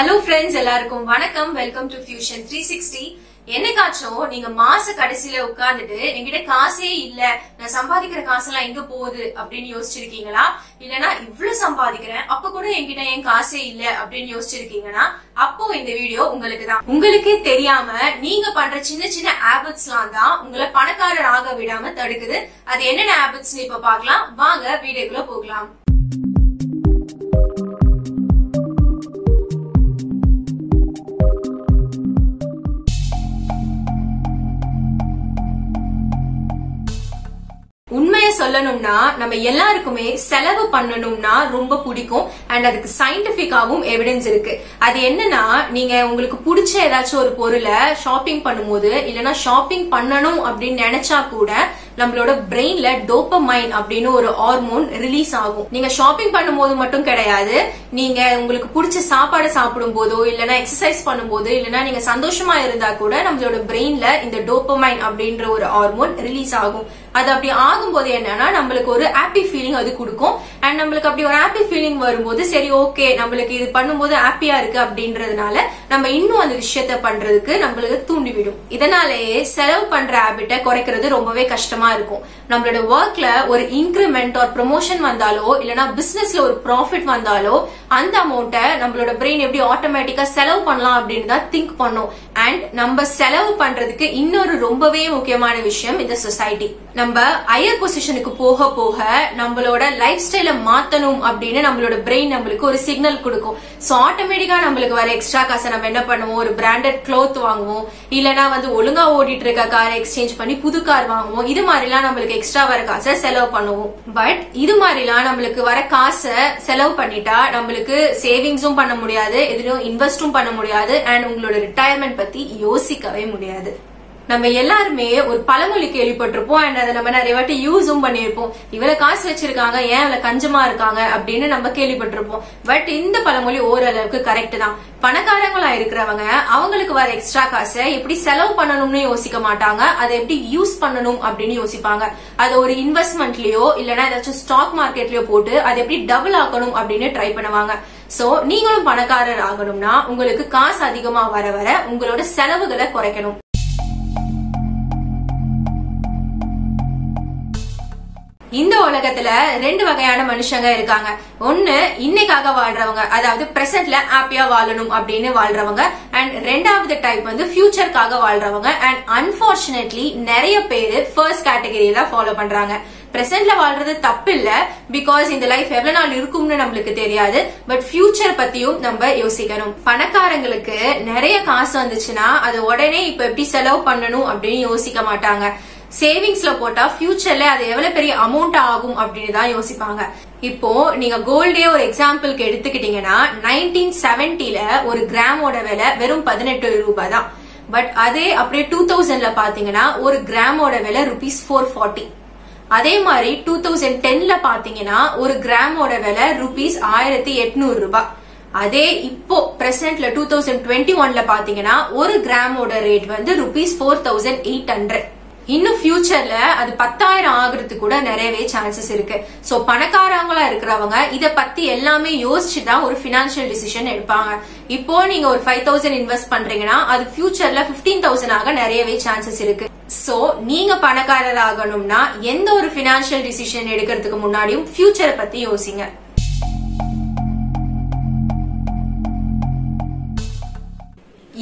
Hello friends எல்லாருக்கும் வணக்கம். Welcome to fusion three sixty என்னைக்காச்சும் நீங்க மாச கடைசியில உட்கார்ந்துட்டு என்கிட்ட காசே இல்ல. நான் சம்பாதிக்கிற காசெல்லாம் எங்க போகுது? அப்படின்னு யோசிச்சிருக்கீங்களா? இல்லனா இவ்வளவு சம்பாதிக்கிறேன். அப்ப கூட என்கிட்ட ஏன் காசே இல்ல? அப்படின்னு யோசிச்சிருக்கீங்கன்னா அப்போ இந்த வீடியோ உங்களுக்கு தான். உங்களுக்கே தெரியாம நீங்க பண்ற சின்ன சின்ன ஹேபிட்ஸ்லாம் தான் உங்களை பணக்காரர் ஆக விடாம தடுக்குது. அது என்னென்ன ஹேபிட்ஸ் இப்ப பார்க்கலாம். வாங்க வீடியோக்குள்ள போகலாம். சொல்லணும்னா நம்ம எல்லாருக்குமே செலவு பண்ணணும்னா ரொம்ப பிடிக்கும். அண்ட் அதுக்கு சயின்டிபிக்காவும் எவிடன்ஸ் இருக்கு. அது என்னன்னா நீங்க உங்களுக்கு பிடிச்ச ஏதாச்சும் ஒரு பொருளை ஷாப்பிங் பண்ணும்போது இல்லைன்னா ஷாப்பிங் பண்ணணும் அப்படின்னு நினைச்சா கூட நம்மளோட பிரெயின்ல டோப்பமைன் அப்படின்னு ஒரு ஹார்மோன் ரிலீஸ் ஆகும். நீங்க ஷாப்பிங் பண்ணும்போது மட்டும் கிடையாது. நீங்க உங்களுக்கு பிடிச்ச சாப்பாடு சாப்பிடும் போதோ இல்லைன்னா எக்ஸசைஸ் பண்ணும்போது இல்லைன்னா நீங்க சந்தோஷமா இருந்தா கூட நம்மளோட பிரெயின்ல இந்த டோப்பமைன் அப்படின்ற ஒரு ஹார்மோன் ரிலீஸ் ஆகும். அது அப்படி ஆகும்போது என்னன்னா நம்மளுக்கு ஒரு ஹாப்பி ஃபீலிங் அது கொடுக்கும். அண்ட் நம்மளுக்கு அப்படி ஒரு ஹாப்பி ஃபீலிங் வரும்போது சரி ஓகே நம்மளுக்கு இது பண்ணும்போது ஹாப்பியா இருக்கு அப்படின்றதுனால நம்ம இன்னும் அந்த விஷயத்த பண்றதுக்கு நம்மளுக்கு தூண்டிவிடும். இதனாலேயே செலவு பண்ற ஹேபிட்டை குறைக்கிறது ரொம்பவே கஷ்டமா இருக்கும். நம்மளோட ஒர்க்ல ஒரு இன்க்ரிமெண்ட் ஒரு ப்ரொமோஷன் வந்தாலோ இல்லனா பிசினஸ்ல ஒரு ப்ராஃபிட் வந்தாலோ அந்த அமௌண்ட்டை நம்மளோட பிரெயின் எப்படி ஆட்டோமேட்டிக்கா செலவு பண்ணலாம் அப்படின்னு தான் திங்க் பண்ணும். அண்ட் நம்ம செலவு பண்றதுக்கு இன்னொரு ரொம்பவே முக்கியமான விஷயம் இந்த சொசைட்டி நம்ம ஹையர் பொசிஷனுக்கு போக போக நம்மளோட லைஃப் ஸ்டைல மாத்தணும் அப்படின்னு நம்மளோட பிரெயின் நம்மளுக்கு ஒரு சிக்னல் கொடுக்கும். சோ ஆட்டோமேட்டிக்கா நம்மளுக்கு வர எக்ஸ்ட்ரா காசை நம்ம என்ன பண்ணுவோம்? ஒரு பிராண்டட் க்ளோத் வாங்குவோம். இல்லனா வந்து ஒழுங்கா ஓடிட்டு இருக்க காரை எக்ஸ்சேஞ்ச் பண்ணி புது கார் வாங்குவோம். இது மாதிரிலாம் நம்மளுக்கு எக்ஸ்ட்ரா வர காசை செலவு பண்ணுவோம். பட் இது மாதிரிலாம் நம்மளுக்கு வர காசை செலவு பண்ணிட்டா நம்மளுக்கு சேவிங்ஸும் பண்ண முடியாது எதுலயும் இன்வெஸ்டும் பண்ண முடியாது அண்ட் உங்களோட ரிட்டையர்மெண்ட் பத்தி யோசிக்கவே முடியாது. நம்ம எல்லாருமே ஒரு பழமொழி கேள்விப்பட்டிருப்போம் அண்ட் அதை நம்ம நிறைய வாட்டி யூஸும் பண்ணியிருப்போம். இவ்வளவு காசு வச்சிருக்காங்க ஏன் இவ்வளவு கஞ்சமா இருக்காங்க அப்படின்னு நம்ம கேள்விப்பட்டிருப்போம். பட் இந்த பழமொழி ஓரளவுக்கு கரெக்ட் தான். பணக்காரங்களா இருக்கிறவங்க அவங்களுக்கு வர எக்ஸ்ட்ரா காசை எப்படி செலவு பண்ணணும்னு யோசிக்க மாட்டாங்க. அதை எப்படி யூஸ் பண்ணணும் அப்படின்னு யோசிப்பாங்க. அதை ஒரு இன்வெஸ்ட்மெண்ட்லயோ இல்லனா ஏதாச்சும் ஸ்டாக் மார்க்கெட்லயோ போட்டு அதை எப்படி டபுள் ஆக்கணும் அப்படின்னு ட்ரை பண்ணுவாங்க. சோ நீங்களும் பணக்காரர் ஆகணும்னா உங்களுக்கு காசு அதிகமா வர வர உங்களோட செலவுகளை குறைக்கணும். இந்த உலகத்துல ரெண்டு வகையான மனுஷங்க இருக்காங்க. ஒன்னு இன்னைக்காக வாழ்றவங்க அதாவது பிரசன்ட்ல ஹாப்பியா வாழணும் அப்படின்னு வாழ்றவங்க அண்ட் ரெண்டாவது டைப் வந்து ஃபியூச்சர்க்காக வாழ்றவங்க அண்ட் அன்பார்ச்சுனேட்லி நிறைய பேரு ஃபர்ஸ்ட் கேட்டகரியை தான் ஃபாலோ பண்றாங்க. பிரசன்ட்ல வாழ்றது தப்பு இல்ல பிகாஸ் இந்த லைஃப் எவ்வளவு நாள் இருக்கும்னு நம்மளுக்கு தெரியாது பட் ஃபியூச்சர் பத்தியும் நம்ம யோசிக்கணும். பணக்காரங்களுக்கு நிறைய காசு வந்துச்சுன்னா அது உடனே இப்ப எப்படி செலவு பண்ணணும் அப்படின்னு யோசிக்க மாட்டாங்க. சேவிங்ஸ்ல போட்டா ஃபியூச்சர்ல அது எவ்வளவு பெரிய அமௌண்ட் ஆகும் அப்படின்னு தான் யோசிப்பாங்க. இப்போ நீங்க கோல்டே ஒரு எக்ஸாம்பிளுக்கு எடுத்துக்கிட்டீங்கன்னா நைன்டீன் செவன்டில ஒரு கிராமோட விலை வெறும் பதினெட்டு ரூபாய் தான் பட் அதே அப்படியே டூ தௌசண்ட்ல பாத்தீங்கன்னா ஒரு கிராமோட விலை ருபீஸ் ஃபோர் ஃபார்ட்டி அதே மாதிரி டூ தௌசண்ட் டென்ல பாத்தீங்கன்னா ஒரு கிராமோட விலை ருபீஸ் ஆயிரத்தி எட்நூறு ரூபாய். அதே இப்போ பிரசன்ட்ல டூ தௌசண்ட் டுவெண்ட்டி ஒன்ல பாத்தீங்கன்னா ஒரு கிராமோட ரேட் வந்து rupees four thousand eight hundred இன்னும் ஃபியூச்சர்ல அது பத்தாயிரம் ஆகுறதுக்கு கூட நிறையவே சான்சஸ் இருக்கு. சோ பணக்காரங்களா இருக்கிறவங்க இத பத்தி எல்லாமே யோசிச்சு தான் ஒரு பினான்சியல் டிசிஷன் எடுப்பாங்க. இப்போ நீங்க ஒரு ஃபைவ் தௌசண்ட் இன்வெஸ்ட் பண்றீங்கன்னா அது ஃபியூச்சர்ல பிப்டீன் தௌசண்ட் ஆக நிறையவே சான்சஸ் இருக்கு. சோ நீங்க பணக்காரர் ஆகணும்னா எந்த ஒரு பினான்சியல் டிசிஷன் எடுக்கிறதுக்கு முன்னாடியும் ஃபியூச்சரை பத்தி யோசிங்க.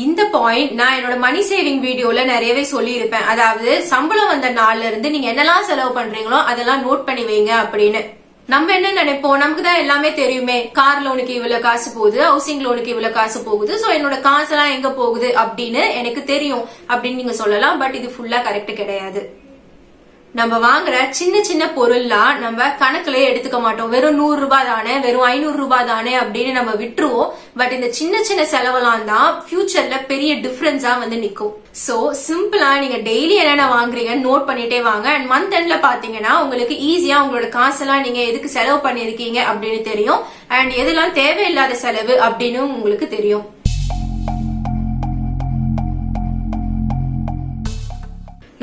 இந்த பாயிண்ட் நான் என்னோட மணி சேவிங் வீடியோல நிறையவே சொல்லி இருப்பேன் அதாவது சம்பளம் வந்த நாள்ல இருந்து நீங்க என்னெல்லாம் செலவு பண்றீங்களோ அதெல்லாம் நோட் பண்ணி வைங்க அப்படின்னு. நம்ம என்ன நினைப்போம்? நமக்கு தான் எல்லாமே தெரியுமே. கார் லோனுக்கு இவ்வளவு காசு போகுது ஹவுசிங் லோனுக்கு இவ்வளவு காசு போகுது சோ என்னோட காசெல்லாம் எங்க போகுது அப்படின்னு எனக்கு தெரியும் அப்படின்னு நீங்க சொல்லலாம் பட் இது ஃபுல்லா கரெக்ட் கிடையாது. நம்ம வாங்குற சின்ன சின்ன பொருள்லாம் நம்ம கணக்குல எடுத்துக்க மாட்டோம். வெறும் நூறு ரூபாய் தானே வெறும் ஐநூறு ரூபாய் தானே அப்படின்னு நம்ம விட்டுருவோம். பட் இந்த சின்ன சின்ன செலவெல்லாம் தான் ஃபியூச்சர்ல பெரிய டிஃபரன்ஸா வந்து நிக்கும். சோ சிம்பிளா நீங்க டெய்லி என்னென்ன வாங்குறீங்க நோட் பண்ணிட்டே வாங்க. அண்ட் மந்த் எண்ட்ல பாத்தீங்கன்னா உங்களுக்கு ஈஸியா உங்களோட காசெல்லாம் நீங்க எதுக்கு செலவு பண்ணிருக்கீங்க அப்படின்னு தெரியும். அண்ட் எதெல்லாம் தேவையில்லாத செலவு அப்படின்னு உங்களுக்கு தெரியும்.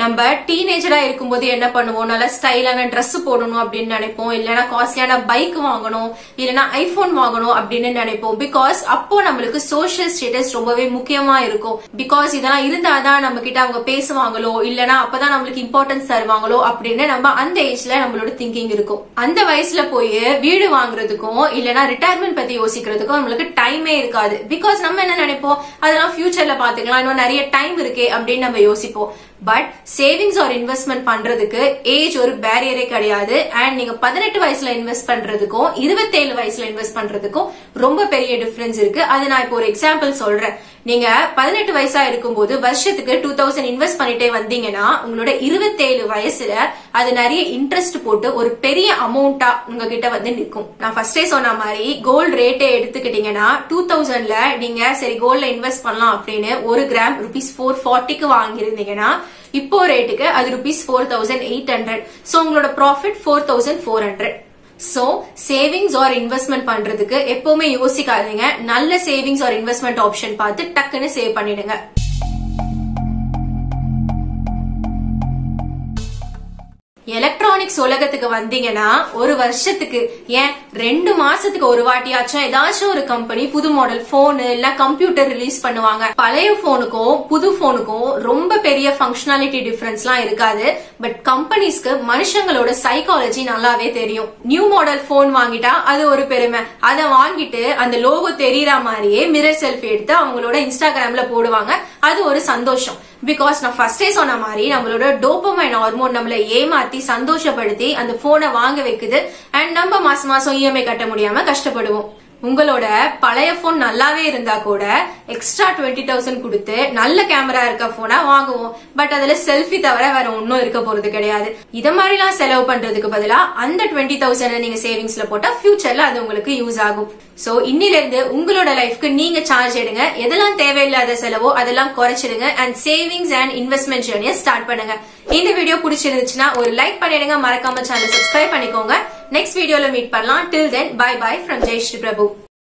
நம்ம டீனேஜரா இருக்கும்போது என்ன பண்ணுவோம்? நல்லா ஸ்டைலான ட்ரெஸ் போடணும் அப்படின்னு நினைப்போம். இல்லைன்னா காஸ்ட்லியான பைக் வாங்கணும். இல்லைன்னா ஐபோன் வாங்கணும் அப்படின்னு நினைப்போம். பிகாஸ் அப்போ நம்மளுக்கு சோஷியல் ஸ்டேட்டஸ் ரொம்பவே முக்கியமா இருக்கும். பிகாஸ் இதெல்லாம் இருந்தாதான் நம்ம கிட்ட அவங்க பேசுவாங்களோ? இல்லைன்னா அப்பதான் நம்மளுக்கு இம்பார்ட்டன்ஸ் தருவாங்களோ? அப்படின்னு நம்ம அந்த ஏஜ்ல நம்மளோட திங்கிங் இருக்கும். அந்த வயசுல போய் வீடு வாங்குறதுக்கும் இல்லைன்னா ரிட்டையர்மெண்ட் பத்தி யோசிக்கிறதுக்கும் நம்மளுக்கு டைமே இருக்காது. பிகாஸ் நம்ம என்ன நினைப்போம்? அதெல்லாம் ஃபியூச்சர்ல பாத்துக்கலாம். இன்னும் நிறைய டைம் இருக்கே அப்படின்னு நம்ம யோசிப்போம். பட் சேவிங்ஸ் ஆர் இன்வெஸ்ட்மெண்ட் பண்றதுக்கு ஏஜ் ஒரு பேரியரே கிடையாது. அண்ட் நீங்க பதினெட்டு வயசுல இன்வெஸ்ட் பண்றதுக்கும் இருபத்தேழு வயசுல இன்வெஸ்ட் பண்றதுக்கும் ரொம்ப பெரிய டிஃபரன்ஸ் இருக்கு. அது நான் இப்போ ஒரு எக்ஸாம்பிள் சொல்றேன். நீங்க பதினெட்டு வயசா இருக்கும்போது வருஷத்துக்கு டூ தௌசண்ட் இன்வெஸ்ட் பண்ணிட்டே வந்தீங்கன்னா உங்களோட இருபத்தேழு வயசுல அது நிறைய இன்ட்ரெஸ்ட் போட்டு ஒரு பெரிய அமௌண்டா உங்ககிட்ட வந்து நிற்கும். நான் ஃபர்ஸ்டே சொன்ன மாதிரி கோல்டு ரேட்டே எடுத்துக்கிட்டீங்கன்னா டூ தௌசண்ட்ல நீங்க சரி கோல்ட்ல இன்வெஸ்ட் பண்ணலாம் அப்படின்னு ஒரு கிராம் ருபீஸ் ஃபோர் ஃபார்ட்டிக்கு வாங்கியிருந்தீங்கன்னா இப்போ ரேட்டுக்கு அது rupees four thousand eight hundred so உங்களோட profit four thousand four hundred so savings or investment பண்றதுக்கு எப்பவுமே யோசிக்காதீங்க. நல்ல சேவிங்ஸ் ஆர் இன்வெஸ்ட்மெண்ட் ஆப்ஷன் பார்த்து டக்குன்னு சேவ் பண்ணிடுங்க. எலக்ட்ரானிக்ஸ் உலகத்துக்கு வந்தீங்கன்னா ஒரு வருஷத்துக்கு ஏன் ரெண்டு மாசத்துக்கு ஒரு வாட்டியாச்சும் ஏதாச்சும் ஒரு கம்பெனி புது மாடல் போனு இல்ல கம்ப்யூட்டர் ரிலீஸ் பண்ணுவாங்க. பழைய போனுக்கும் புது போனுக்கும் ரொம்ப பெரிய ஃபங்க்ஷனாலிட்டி டிஃபரன்ஸ்லாம் இருக்காது. பட் கம்பெனிஸ்க்கு மனுஷங்களோட சைக்காலஜி நல்லாவே தெரியும். நியூ மாடல் போன் வாங்கிட்டா அது ஒரு பெருமை. அதை வாங்கிட்டு அந்த லோகோ தெரியற மாதிரியே மிரர் செல்ஃபி எடுத்து அவங்களோட இன்ஸ்டாகிராம்ல போடுவாங்க. அது ஒரு சந்தோஷம். பிகாஸ் நான் ஃபர்ஸ்டே சொன்ன மாதிரி நம்மளோட டோப்பமைன் ஹார்மோன் நம்மள ஏமாத்தி சந்தோஷப்படுத்தி அந்த போனை வாங்க வைக்குது. அண்ட் நம்ம மாசம் மாசம் இஎம்ஐ கட்ட முடியாம கஷ்டப்படுவோம். உங்களோட பழைய போன் நல்லாவே இருந்தா கூட எக்ஸ்ட்ரா டுவெண்ட்டி தௌசண்ட் கொடுத்து நல்ல கேமரா இருக்க போனா வாங்குவோம். பட் அதுல செல்ஃபி தவிர வேற ஒன்னும் இருக்க போறது கிடையாது. இத மாதிரிலாம் செலவு பண்றதுக்கு பதிலா அந்த டுவெண்ட்டி தௌசண்ட் நீங்க சேவிங்ஸ்ல போட்டா ஃபியூச்சர்ல அது உங்களுக்கு யூஸ் ஆகும். சோ இன்னில இருந்து உங்களோட லைஃப்க்கு நீங்க சார்ஜ் எடுங்க. எதெல்லாம் தேவையில்லாத செலவோ அதெல்லாம் குறைச்சிடுங்க. அண்ட் சேவிங்ஸ் அண்ட் இன்வெஸ்ட்மெண்ட் ஜேர்னியை ஸ்டார்ட் பண்ணுங்க. இந்த வீடியோ பிடிச்சிருந்துச்சுன்னா ஒரு லைக் பண்ணிடுங்க. மறக்காம சேனல் சப்ஸ்கிரைப் பண்ணிக்கோங்க. நெக்ஸ்ட் வீடியோல மீட் பண்ணலாம். Till then bye bye from Jai Shri Prabhu